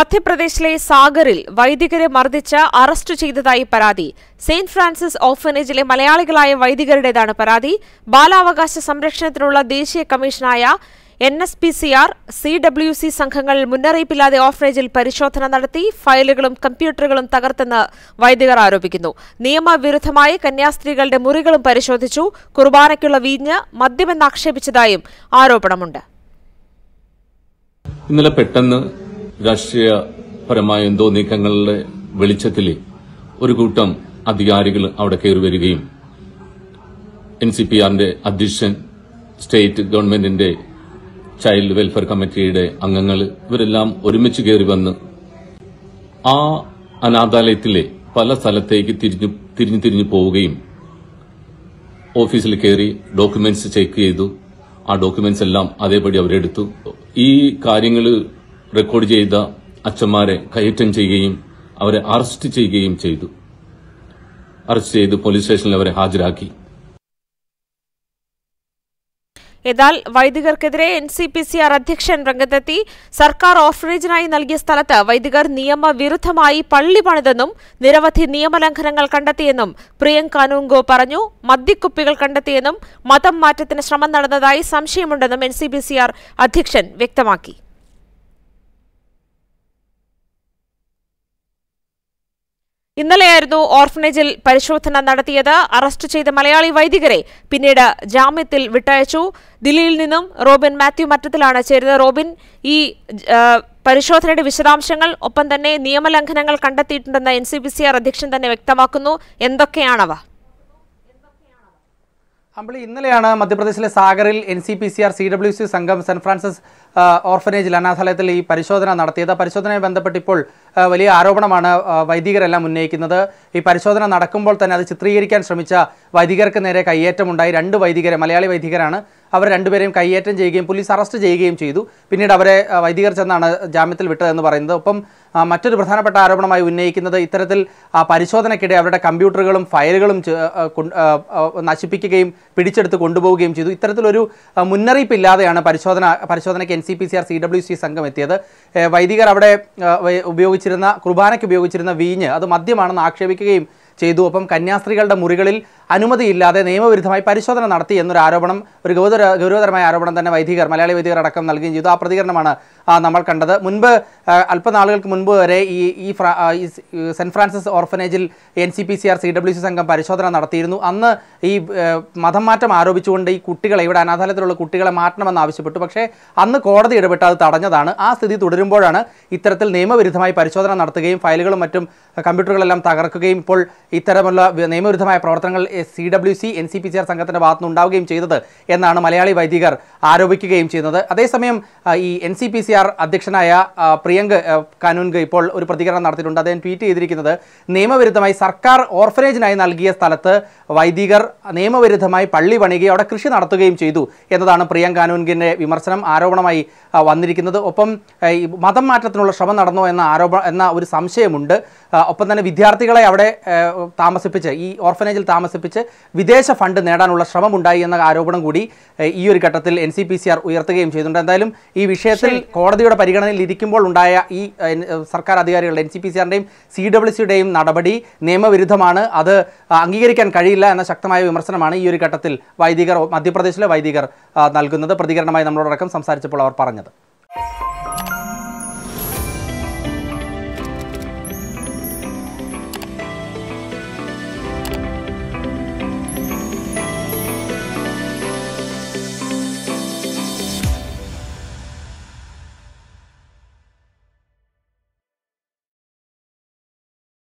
മധ്യപ്രദേശിലെ സാഗറിൽ വൈദികരെ മർദ്ദിച്ച് അറസ്റ്റ് ചെയ്തതായി പരാതി. സെയിന്റ് ഫ്രാൻസിസ് ഓർഫനേജിലെ മലയാളികളായ വൈദികരുടേതാണ് പരാതി. ബാലാവകാശ സംരക്ഷണത്തിനുള്ള ദേശീയ കമ്മീഷനായ N S P C R C W C സംഘങ്ങൾ മുന്നറിയിപ്പില്ലാതെ ഓഫറേജിൽ പരിശോധന നടത്തി ഫയലുകളും കമ്പ്യൂട്ടറുകളും തകർത്തെന്ന് വൈദികർ ആരോപിക്കുന്നു. നിയമവിരുദ്ധമായി കന്യാസ്ത്രീകളുടെ മുറികളും പരിശോധിച്ചു. കുർബാനയ്ക്കുള്ള വീഞ്ഞ് മദ്യമെന്ന് ആരോപണമുണ്ട്. ഇന്നലെ പെട്ടെന്ന് രാഷ്ട്രീയപരമായ എന്തോ നീക്കങ്ങളുടെ വെളിച്ചത്തിൽ ഒരു കൂട്ടം അധികാരികൾ അവിടെ കയറി വരികയും എൻ സി പി ആറിന്റെ അധ്യക്ഷൻ സ്റ്റേറ്റ് ഗവൺമെന്റിന്റെ ചൈൽഡ് വെൽഫെയർ കമ്മിറ്റിയുടെ അംഗങ്ങൾ ഇവരെല്ലാം ഒരുമിച്ച് കയറി വന്ന് ആ അനാഥാലയത്തിലെ പല സ്ഥലത്തേക്ക് തിരിഞ്ഞു തിരിഞ്ഞു തിരിഞ്ഞു പോവുകയും ഓഫീസിൽ കയറി ഡോക്യുമെന്റ്സ് ചെക്ക് ചെയ്തു. ആ ഡോക്യുമെന്റ്സ് എല്ലാം അതേപടി അവരെടുത്തു. ഈ കാര്യങ്ങൾ റെക്കോർഡ് ചെയ്ത അച്ഛന്മാരെ കയറ്റം ചെയ്യുകയും അവരെ അറസ്റ്റ് ചെയ്യുകയും ചെയ്തു. അറസ്റ്റ് ചെയ്ത് പോലീസ് സ്റ്റേഷനിൽ അവരെ ഹാജരാക്കി. എന്നാൽ വൈദികർക്കെതിരെ N C P C R അധ്യക്ഷൻ രംഗത്തെത്തി. സർക്കാർ ഓർഫനേജിനായി നൽകിയ സ്ഥലത്ത് വൈദികർ നിയമവിരുദ്ധമായി പള്ളി പണിതെന്നും നിരവധി നിയമലംഘനങ്ങൾ കണ്ടെത്തിയെന്നും പ്രിയങ്ക പറഞ്ഞു. മദ്യക്കുപ്പികൾ കണ്ടെത്തിയെന്നും മതം മാറ്റത്തിന് ശ്രമം നടന്നതായി സംശയമുണ്ടെന്നും എൻ അധ്യക്ഷൻ വ്യക്തമാക്കി. ഇന്നലെയായിരുന്നു ഓർഫനേജിൽ പരിശോധന നടത്തിയത്. അറസ്റ്റ് ചെയ്ത മലയാളി വൈദികരെ പിന്നീട് ജാമ്യത്തിൽ വിട്ടയച്ചു. ദില്ലിയിൽ നിന്നും റോബിൻ മാത്യു മറ്റത്തിലാണ് ചേരുന്നത്. റോബിൻ ഈ പരിശോധനയുടെ വിശദാംശങ്ങൾ ഒപ്പം തന്നെ നിയമലംഘനങ്ങൾ കണ്ടെത്തിയിട്ടുണ്ടെന്ന് എൻ അധ്യക്ഷൻ തന്നെ വ്യക്തമാക്കുന്നു. എന്തൊക്കെയാണവ? അമ്പിളി ഇന്നലെയാണ് മധ്യപ്രദേശിലെ സാഗറിൽ N C P C R C W C സംഘം സെന്റ് ഫ്രാൻസിസ് ഓർഫനേജിൽ അനാഥാലയത്തിൽ ഈ പരിശോധന നടത്തിയത്. പരിശോധനയെ ബന്ധപ്പെട്ട് ഇപ്പോൾ വലിയ ആരോപണമാണ് വൈദികരെല്ലാം ഉന്നയിക്കുന്നത്. ഈ പരിശോധന നടക്കുമ്പോൾ തന്നെ അത് ചിത്രീകരിക്കാൻ ശ്രമിച്ച വൈദികർക്ക് നേരെ കയ്യേറ്റമുണ്ടായി. രണ്ട് വൈദികരെ മലയാളി വൈദികരാണ് അവർ രണ്ടുപേരെയും കയ്യേറ്റം ചെയ്യുകയും പോലീസ് അറസ്റ്റ് ചെയ്യുകയും ചെയ്തു. പിന്നീട് അവരെ വൈദികർ ചെന്നാണ് ജാമ്യത്തിൽ വിട്ടതെന്ന് പറയുന്നത്. ഒപ്പം മറ്റൊരു പ്രധാനപ്പെട്ട ആരോപണമായി ഉന്നയിക്കുന്നത് ഇത്തരത്തിൽ പരിശോധനയ്ക്കിടെ അവരുടെ കമ്പ്യൂട്ടറുകളും ഫയലുകളും നശിപ്പിക്കുകയും പിടിച്ചെടുത്ത് കൊണ്ടുപോവുകയും ചെയ്തു. ഇത്തരത്തിലൊരു മുന്നറിയിപ്പില്ലാതെയാണ് പരിശോധന പരിശോധനയ്ക്ക് N C P C R C W C സംഘം എത്തിയത്. വൈദികർ അവിടെ ഉപയോഗിച്ചിരുന്ന കുർബാനയ്ക്ക് ഉപയോഗിച്ചിരുന്ന വീഞ്ഞ് അത് മദ്യമാണെന്ന് ആക്ഷേപിക്കുകയും ചെയ്തു. ഒപ്പം കന്യാസ്ത്രീകളുടെ മുറികളിൽ അനുമതിയില്ലാതെ നിയമവിരുദ്ധമായി പരിശോധന നടത്തി എന്നൊരു ആരോപണം ഒരു ഗൗരവ ഗൗരവതരമായ ആരോപണം തന്നെ വൈദികർ മലയാളി വൈദികർ അടക്കം നൽകുകയും ചെയ്തു. ആ പ്രതികരണമാണ് നമ്മൾ കണ്ടത്. മുൻപ് അല്പനാളുകൾക്ക് മുൻപ് വരെ ഈ ഈ ഫ്രാ- ആ, ഈ സ്- ഈ Saint Francis ഓർഫനേജിൽ N C P C R C W C സംഘം പരിശോധന നടത്തിയിരുന്നു. അന്ന് ഈ മതം മാറ്റം ആരോപിച്ചുകൊണ്ട് ഈ കുട്ടികളെ ഇവിടെ അനാഥാലയത്തിലുള്ള കുട്ടികളെ മാറ്റണമെന്ന് ആവശ്യപ്പെട്ടു. പക്ഷേ അന്ന് കോടതി ഇടപെട്ട് അത് തടഞ്ഞതാണ്. ആ സ്ഥിതി തുടരുമ്പോഴാണ് ഇത്തരത്തിൽ നിയമവിരുദ്ധമായി പരിശോധന നടത്തുകയും ഫയലുകളും മറ്റും കമ്പ്യൂട്ടറുകളെല്ലാം തകർക്കുകയും ഇപ്പോൾ ഇത്തരമുള്ള നിയമവിരുദ്ധമായ പ്രവർത്തനങ്ങൾ C W C N C P C R സംഘത്തിന്റെ ഭാഗത്തുനിന്ന് ഉണ്ടാവുകയും ചെയ്തത് എന്നാണ് മലയാളി വൈദികർ ആരോപിക്കുകയും ചെയ്യുന്നത്. അതേസമയം ഈ N C P C R അധ്യക്ഷനായ പ്രിയങ്ക് കാനൂൻഗ് ഇപ്പോൾ ഒരു പ്രതികരണം നടത്തിയിട്ടുണ്ട്. അദ്ദേഹം ട്വീറ്റ് ചെയ്തിരിക്കുന്നത് നിയമവിരുദ്ധമായി സർക്കാർ ഓർഫനേജിനായി നൽകിയ സ്ഥലത്ത് വൈദികർ നിയമവിരുദ്ധമായി പള്ളി പണിയുകയും അവിടെ കൃഷി നടത്തുകയും ചെയ്തു എന്നതാണ് പ്രിയങ്ക് കാനൂൻഗിന്റെ വിമർശനം ആരോപണമായി വന്നിരിക്കുന്നത്. ഒപ്പം മതം മാറ്റത്തിനുള്ള ശ്രമം നടന്നോ എന്ന ആരോപണം എന്ന ഒരു സംശയമുണ്ട്. ഒപ്പം തന്നെ വിദ്യാർത്ഥികളെ അവിടെ താമസിപ്പിച്ച് ഈ ഓർഫനേജിൽ താമസിപ്പിച്ച് വിദേശ ഫണ്ട് നേടാനുള്ള ശ്രമമുണ്ടായി എന്ന ആരോപണം കൂടി ഈ ഒരു ഘട്ടത്തിൽ N C P C R ഉയർത്തുകയും ചെയ്തിട്ടുണ്ട്. എന്തായാലും ഈ വിഷയത്തിൽ കോടതിയുടെ പരിഗണനയിൽ ഇരിക്കുമ്പോൾ ഉണ്ടായ ഈ സർക്കാർ അധികാരികളുടെ എൻ സി പി സിആറിന്റെയും സി ഡബ്ല്യു സിയുടെയും നടപടി നിയമവിരുദ്ധമാണ്. അത് അംഗീകരിക്കാൻ കഴിയില്ല എന്ന ശക്തമായ വിമർശനമാണ് ഈ ഒരു ഘട്ടത്തിൽ വൈദികർ മധ്യപ്രദേശിലെ വൈദികർ നൽകുന്നത്. പ്രതികരണമായി നമ്മളോടക്കം സംസാരിച്ചപ്പോൾ അവർ പറഞ്ഞത്.